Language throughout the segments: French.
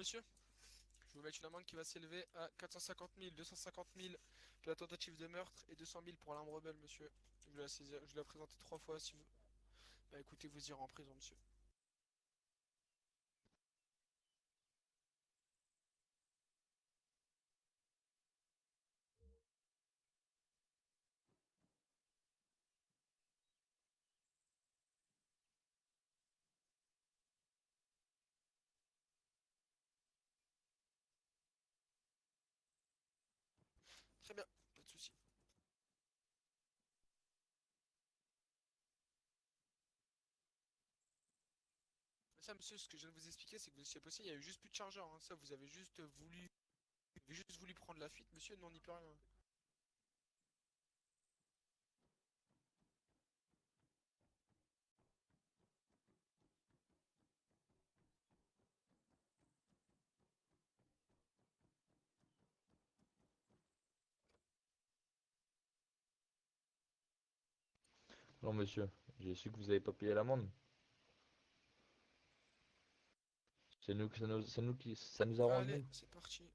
monsieur Je vous mets une amende qui va s'élever à 450 000, 250 000 pour la tentative de meurtre et 200 000 pour l'arme rebelle, monsieur. Je l'ai présenté trois fois si vous. Bah écoutez, vous irez en prison, monsieur. Très bien, pas de souci. Mais ça, monsieur, ce que je viens de vous expliquer, c'est que vous étiez possible, il y a eu juste plus de chargeur. hein. Ça, vous avez juste voulu. Vous avez juste voulu prendre la fuite, monsieur, non, on n'y peut rien. Non, monsieur, j'ai su que vous avez pas payé l'amende. C'est nous, ça nous, c'est nous qui, ça nous arrange. Allez, c'est parti.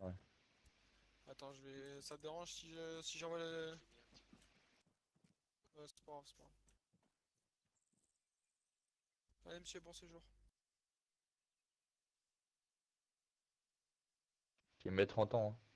Ouais. Attends, je vais. Ça te dérange si je... si j'envoie le. Ouais, c'est pas grave, c'est pas grave. Allez, monsieur, bon séjour. Qui met 30 ans. hein.